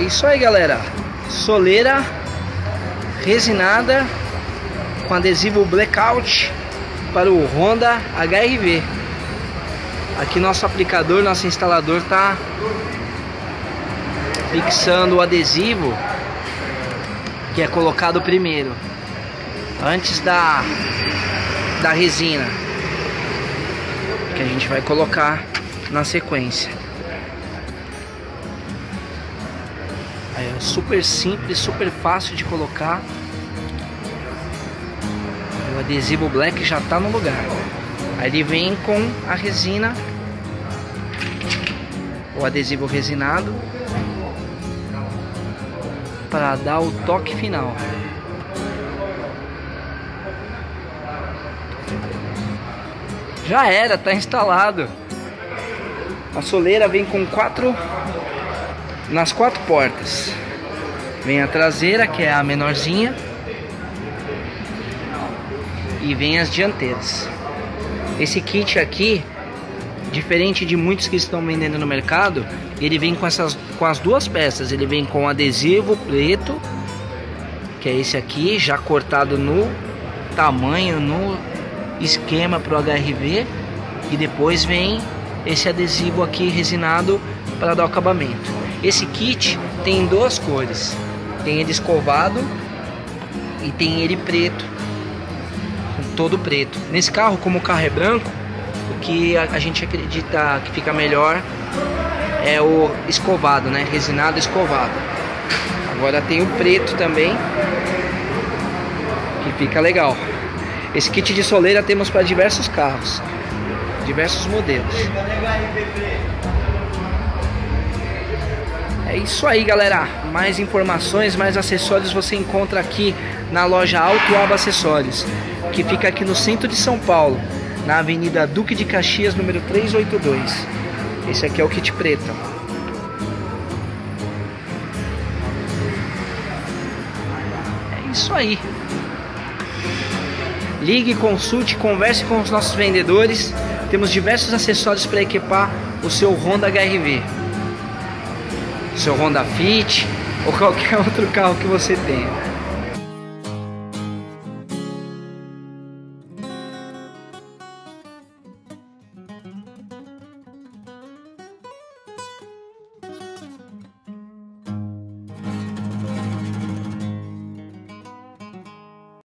isso aí, galera. Soleira resinada com adesivo blackout para o Honda HRV. Aqui nosso aplicador, nosso instalador tá fixando o adesivo que é colocado primeiro, antes da da resina que a gente vai colocar na sequência. É super simples, super fácil de colocar. O adesivo black já está no lugar. Aí ele vem com a resina, o adesivo resinado, para dar o toque final. Já era, tá instalado. A soleira vem com quatro nas quatro portas. Vem a traseira, que é a menorzinha, e vem as dianteiras. Esse kit aqui, diferente de muitos que estão vendendo no mercado, ele vem com essas com as duas peças. Ele vem com adesivo preto, que é esse aqui, já cortado no tamanho, no esquema para o HRV, e depois vem esse adesivo aqui resinado para dar o acabamento. Esse kit tem duas cores, tem ele escovado e tem ele preto, todo preto. Nesse carro, como o carro é branco, o que a, gente acredita que fica melhor é o escovado, né? Resinado escovado. Agora tem o preto também, que fica legal. Esse kit de soleira temos para diversos carros, diversos modelos. Isso aí, galera. Mais informações, mais acessórios você encontra aqui na loja Auto Aba Acessórios, que fica aqui no centro de São Paulo, na Avenida Duque de Caxias, número 382. Esse aqui é o kit preto. É isso aí. Ligue, consulte, converse com os nossos vendedores. Temos diversos acessórios para equipar o seu Honda HRV seu Honda Fit ou qualquer outro carro que você tenha.